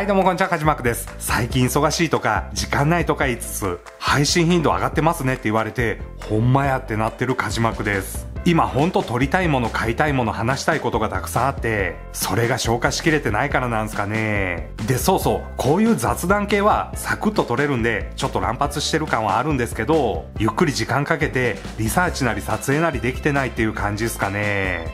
はいどうもこんにちは、かじまくです。最近忙しいとか、時間ないとか言いつつ、配信頻度上がってますねって言われて、ほんまやってなってるかじまくです。今ほんと撮りたいもの、買いたいもの、話したいことがたくさんあって、それが消化しきれてないからなんすかね。で、そうそう、こういう雑談系はサクッと撮れるんで、ちょっと乱発してる感はあるんですけど、ゆっくり時間かけて、リサーチなり撮影なりできてないっていう感じですかね。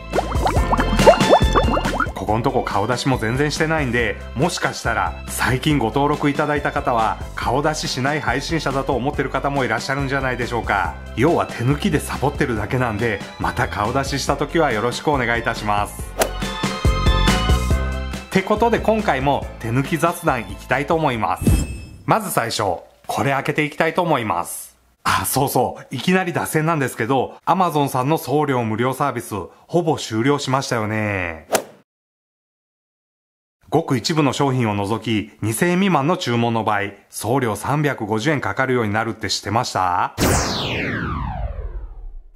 ここんとこ顔出しも全然してないんで、もしかしたら最近ご登録いただいた方は顔出ししない配信者だと思ってる方もいらっしゃるんじゃないでしょうか。要は手抜きでサボってるだけなんで、また顔出しした時はよろしくお願いいたします。ってことで今回も手抜き雑談いきたいと思います。まず最初、これ開けていきたいと思います。あ、そうそう。いきなり脱線なんですけど、Amazon さんの送料無料サービス、ほぼ終了しましたよね。ごく一部の商品を除き、2000円未満の注文の場合、送料350円かかるようになるって知ってました？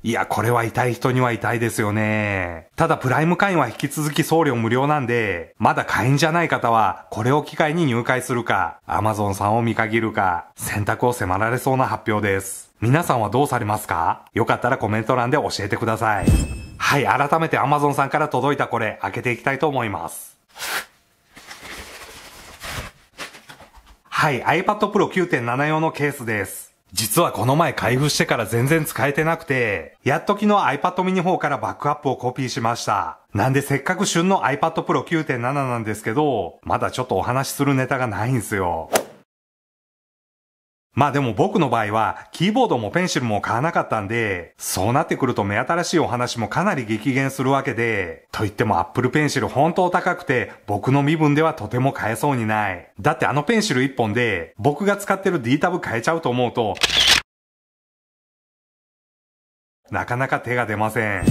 いや、これは痛い人には痛いですよね。ただ、プライム会員は引き続き送料無料なんで、まだ会員じゃない方は、これを機会に入会するか、Amazon さんを見限るか、選択を迫られそうな発表です。皆さんはどうされますか？よかったらコメント欄で教えてください。はい、改めて Amazon さんから届いたこれ、開けていきたいと思います。はい、iPad Pro 9.7用のケースです。実はこの前開封してから全然使えてなくて、やっと昨日 iPad mini 4からバックアップをコピーしました。なんでせっかく旬の iPad Pro 9.7なんですけど、まだちょっとお話しするネタがないんすよ。まあでも僕の場合は、キーボードもペンシルも買わなかったんで、そうなってくると目新しいお話もかなり激減するわけで、と言っても Apple ペンシル本当高くて、僕の身分ではとても買えそうにない。だってあのペンシル一本で、僕が使ってる D タブ買えちゃうと思うと、なかなか手が出ません。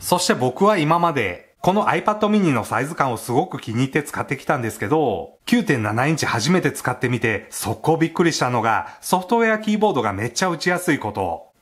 そして僕は今まで、この iPad mini のサイズ感をすごく気に入って使ってきたんですけど、9.7インチ初めて使ってみて、速攻びっくりしたのが、ソフトウェアキーボードがめっちゃ打ちやすいこと。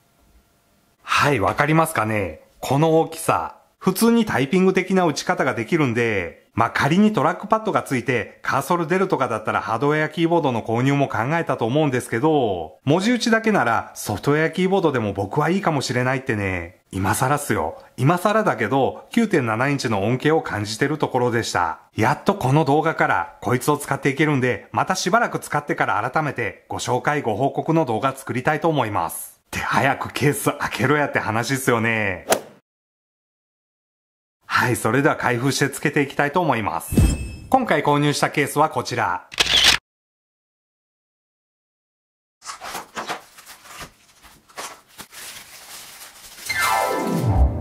はい、わかりますかね？この大きさ。普通にタイピング的な打ち方ができるんで、まあ、仮にトラックパッドがついてカーソル出るとかだったらハードウェアキーボードの購入も考えたと思うんですけど、文字打ちだけならソフトウェアキーボードでも僕はいいかもしれないってね、今更っすよ。今更だけど9.7インチの恩恵を感じてるところでした。やっとこの動画からこいつを使っていけるんで、またしばらく使ってから改めてご紹介ご報告の動画作りたいと思います。って早くケース開けろやって話っすよね。はい、それでは開封してつけていきたいと思います。今回購入したケースはこちら。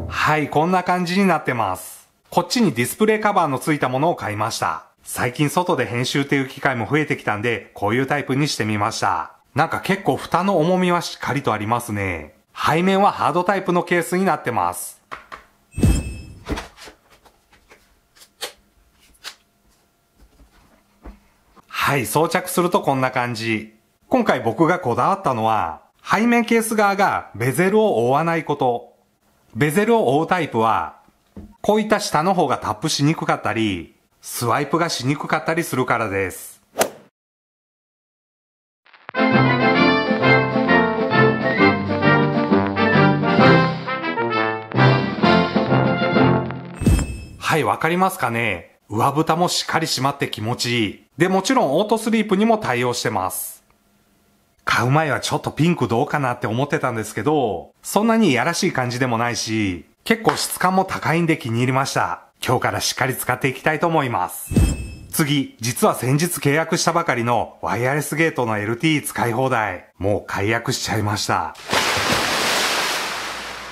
はい、こんな感じになってます。こっちにディスプレイカバーの付いたものを買いました。最近外で編集っていう機会も増えてきたんで、こういうタイプにしてみました。なんか結構蓋の重みはしっかりとありますね。背面はハードタイプのケースになってます。はい、装着するとこんな感じ。今回僕がこだわったのは、背面ケース側がベゼルを覆わないこと。ベゼルを覆うタイプは、こういった下の方がタップしにくかったり、スワイプがしにくかったりするからです。はい、わかりますかね？上蓋もしっかり閉まって気持ちいい。で、もちろんオートスリープにも対応してます。買う前はちょっとピンクどうかなって思ってたんですけど、そんなにいやらしい感じでもないし、結構質感も高いんで気に入りました。今日からしっかり使っていきたいと思います。次、実は先日契約したばかりのワイヤレスゲートの LT 使い放題。もう解約しちゃいました。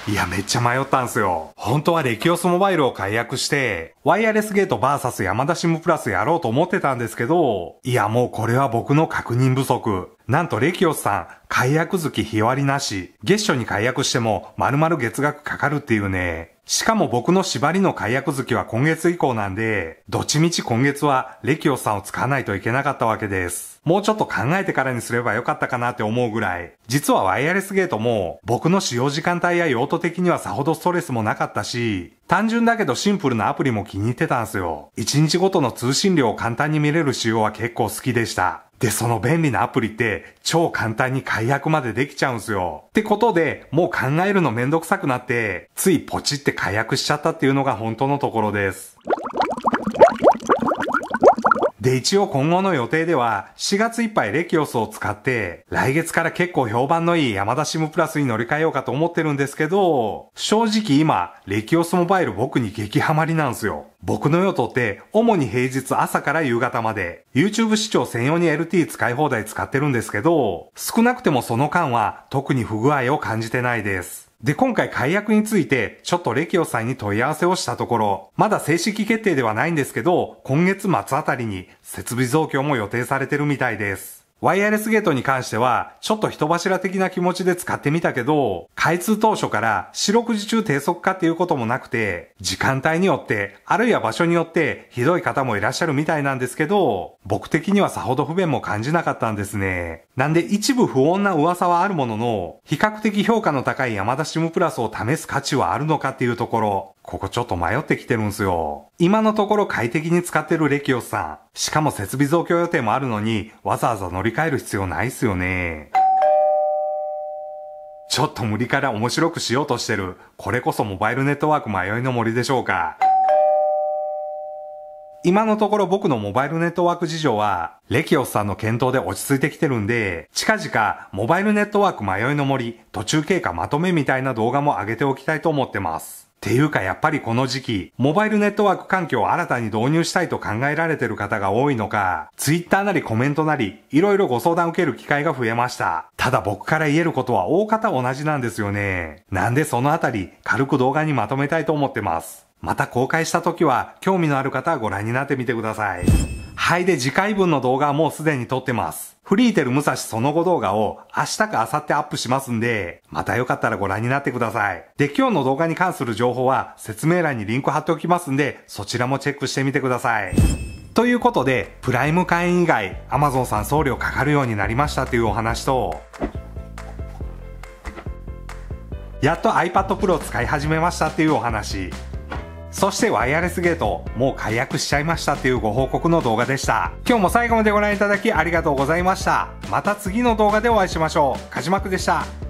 いや、めっちゃ迷ったんすよ。本当はレキオスモバイルを解約して、ワイヤレスゲート VS 山田シムプラスやろうと思ってたんですけど、いや、もうこれは僕の確認不足。なんとレキオスさん、解約月日割りなし、月初に解約しても丸々月額かかるっていうね。しかも僕の縛りの解約月は今月以降なんで、どっちみち今月はレキオスさんを使わないといけなかったわけです。もうちょっと考えてからにすればよかったかなって思うぐらい。実はワイヤレスゲートも僕の使用時間帯や用途的にはさほどストレスもなかったし、単純だけどシンプルなアプリも気に入ってたんすよ。1日ごとの通信量を簡単に見れる仕様は結構好きでした。で、その便利なアプリって超簡単に解約までできちゃうんすよ。ってことで、もう考えるのめんどくさくなって、ついポチって解約しちゃったっていうのが本当のところです。で、一応今後の予定では、4月いっぱいレキオスを使って、来月から結構評判のいいヤマダシムプラスに乗り換えようかと思ってるんですけど、正直今、レキオスモバイル僕に激ハマりなんですよ。僕の用途って、主に平日朝から夕方まで、YouTube 視聴専用に LT 使い放題使ってるんですけど、少なくてもその間は特に不具合を感じてないです。で、今回解約について、ちょっとレキオさんに問い合わせをしたところ、まだ正式決定ではないんですけど、今月末あたりに設備増強も予定されてるみたいです。ワイヤレスゲートに関しては、ちょっと人柱的な気持ちで使ってみたけど、開通当初から四六時中低速化っていうこともなくて、時間帯によって、あるいは場所によってひどい方もいらっしゃるみたいなんですけど、僕的にはさほど不便も感じなかったんですね。なんで一部不穏な噂はあるものの、比較的評価の高い山田シムプラスを試す価値はあるのかっていうところ、ここちょっと迷ってきてるんすよ。今のところ快適に使ってるレキオスさん。しかも設備増強予定もあるのに、わざわざ乗り換える必要ないっすよね。ちょっと無理から面白くしようとしてる。これこそモバイルネットワーク迷いの森でしょうか。今のところ僕のモバイルネットワーク事情は、レキオスさんの検討で落ち着いてきてるんで、近々モバイルネットワーク迷いの森途中経過まとめみたいな動画も上げておきたいと思ってます。っていうかやっぱりこの時期、モバイルネットワーク環境を新たに導入したいと考えられてる方が多いのか、ツイッターなりコメントなり、いろいろご相談受ける機会が増えました。ただ僕から言えることは大方同じなんですよね。なんでそのあたり、軽く動画にまとめたいと思ってます。また公開した時は、興味のある方はご覧になってみてください。はいで次回分の動画はもうすでに撮ってます。フリーテル武蔵その後動画を明日か明後日アップしますんで、またよかったらご覧になってください。で、今日の動画に関する情報は説明欄にリンク貼っておきますんで、そちらもチェックしてみてください。ということで、プライム会員以外、Amazon さん送料かかるようになりましたというお話と、やっと iPad Pro を使い始めましたっていうお話。そしてワイヤレスゲート、もう解約しちゃいましたっていうご報告の動画でした。今日も最後までご覧いただきありがとうございました。また次の動画でお会いしましょう。かじまくでした。